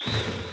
you